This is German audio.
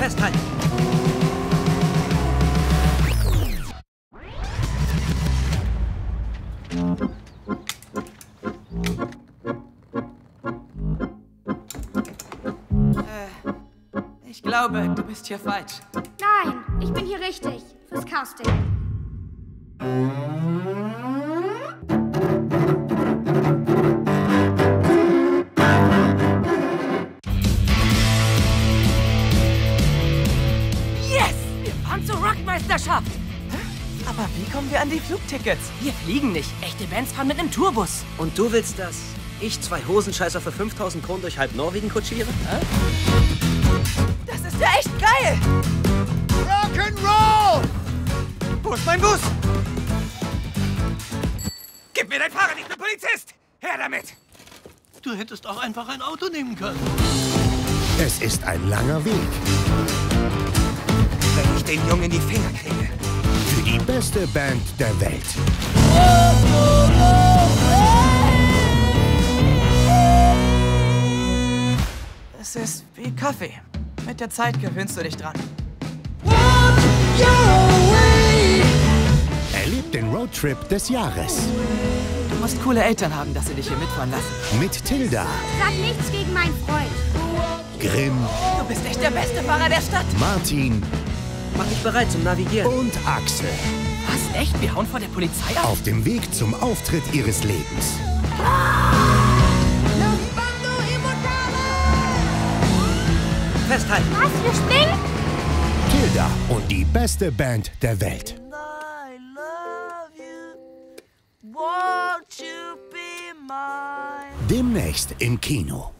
Festhalten! Ich glaube, du bist hier falsch. Nein, ich bin hier richtig. Fürs Casting. Zur Rockmeisterschaft! Aber wie kommen wir an die Flugtickets? Wir fliegen nicht. Echte Bands fahren mit einem Tourbus. Und du willst, dass ich zwei Hosenscheißer für 5000 Kronen durch halb Norwegen kutschiere? Das ist ja echt geil! Rock'n'Roll! Wo ist mein Bus? Gib mir dein Fahrrad, ich bin Polizist! Her damit! Du hättest auch einfach ein Auto nehmen können. Es ist ein langer Weg den Jungen in die Finger kriege. für die beste Band der Welt. Es ist wie Kaffee. Mit der Zeit gewöhnst du dich dran. Erlebt den Roadtrip des Jahres Du musst coole Eltern haben, dass sie dich hier mitfahren lassen. mit Tilda, Sag nichts gegen meinen Freund. Grimm, Du bist echt der beste Fahrer der Stadt. Martin Mach dich bereit zum Navigieren. und Axel Was? Echt? Wir hauen vor der Polizei ab? auf dem Weg zum Auftritt ihres Lebens. Festhalten! Was? Wir springen? Tilda und die beste Band der Welt. I love you. Won't you be mine? Demnächst im Kino.